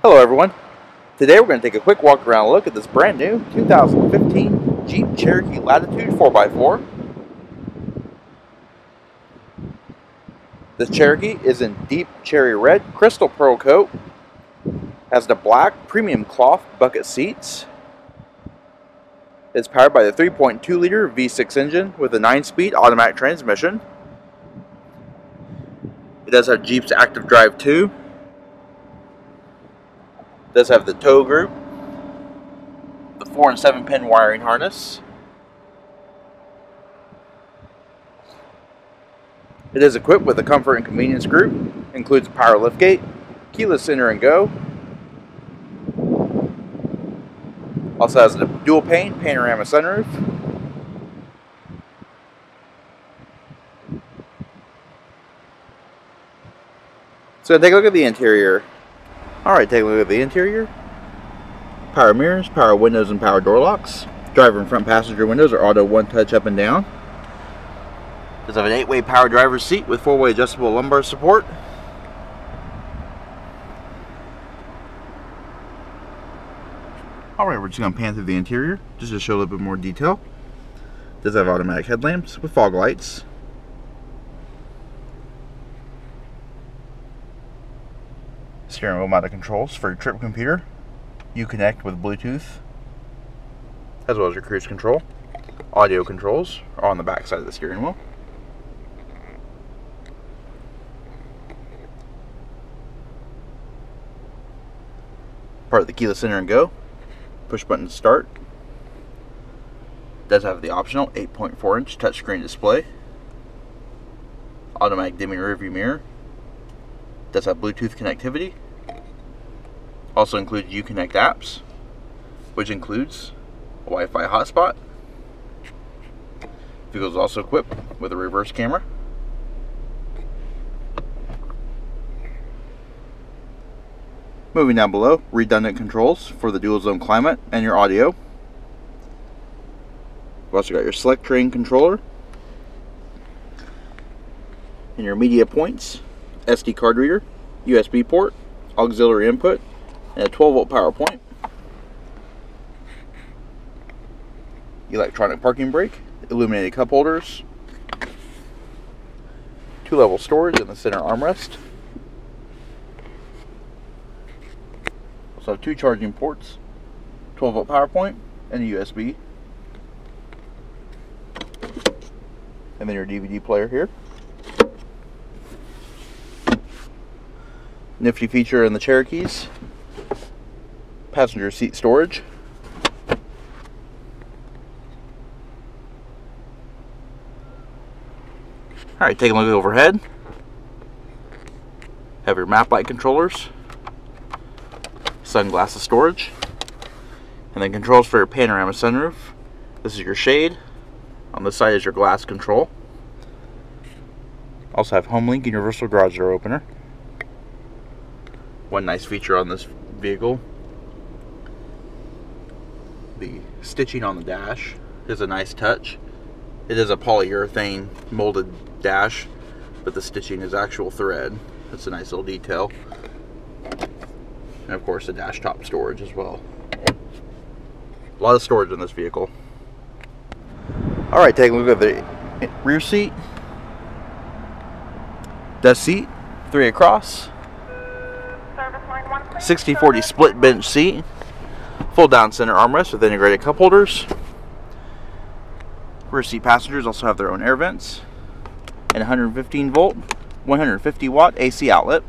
Hello everyone. Today we're going to take a quick walk around look at this brand new 2015 Jeep Cherokee Latitude 4x4. This Cherokee is in deep cherry red crystal pearl coat. Has the black premium cloth bucket seats. It's powered by the 3.2 liter V6 engine with a 9-speed automatic transmission. It does have Jeep's active drive 2 does have the tow group, the 4 and 7 pin wiring harness. It is equipped with a comfort and convenience group, includes a power liftgate, keyless enter and go. Also has a dual pane panorama sunroof. So take a look at the interior. Alright, take a look at the interior. Power mirrors, power windows, and power door locks. Driver and front passenger windows are auto one touch up and down. Does have an 8-way power driver's seat with 4-way adjustable lumbar support. Alright, we're just going to pan through the interior just to show a little bit more detail. Does have automatic headlamps with fog lights. Steering wheel mounted controls for your trip computer. Uconnect with Bluetooth, as well as your cruise control. Audio controls are on the back side of the steering wheel. Part of the keyless enter and go. Push button to start. Does have the optional 8.4 inch touchscreen display. Automatic dimming rearview mirror. Does have Bluetooth connectivity also includes Uconnect apps, which includes a Wi-Fi hotspot. Vehicle is also equipped with a reverse camera. Moving down below, redundant controls for the dual zone climate and your audio. You've also got your Selec-Terrain controller and your media points, SD card reader, USB port, auxiliary input, and a 12 volt power point. Electronic parking brake, illuminated cup holders, two level storage in the center armrest. Also have two charging ports, 12 volt power point, and a USB. And then your DVD player here. Nifty feature in the Cherokees passenger seat storage. Alright, take a look overhead. Have your map light controllers, sunglasses storage, and then controls for your panorama sunroof. This is your shade. On this side is your glass control. Also have HomeLink universal garage door opener. One nice feature on this vehicle the stitching on the dash is a nice touch. It is a polyurethane molded dash, but the stitching is actual thread. That's a nice little detail. And of course the dash top storage as well. A lot of storage in this vehicle. Alright, take a look at the rear seat. Dust seat, three across. 60-40 split bench seat. Full down center armrest with integrated cup holders. Rear seat passengers also have their own air vents. And 115 volt, 150 watt AC outlet.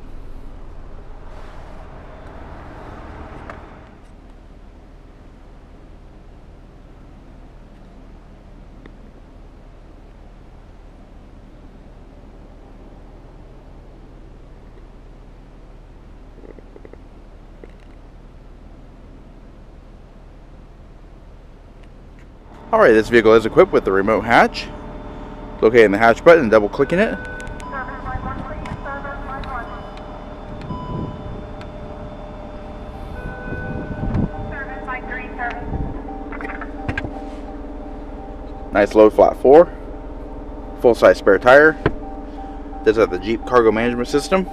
Alright, this vehicle is equipped with the remote hatch. Locating the hatch button and double clicking it. Nice low flat four. Full size spare tire. Does have the Jeep cargo management system.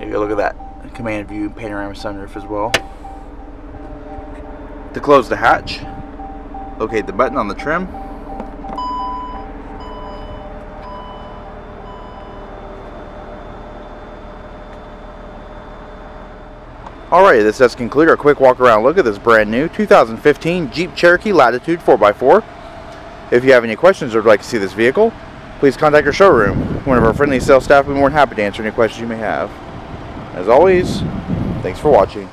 A look at that command view panorama sunroof as well. To close the hatch, locate the button on the trim. Alright, this does conclude our quick walk around look at this brand new 2015 Jeep Cherokee Latitude 4x4. If you have any questions or would like to see this vehicle, please contact our showroom. One of our friendly sales staff will be more than happy to answer any questions you may have. As always, thanks for watching.